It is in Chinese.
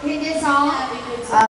明天早天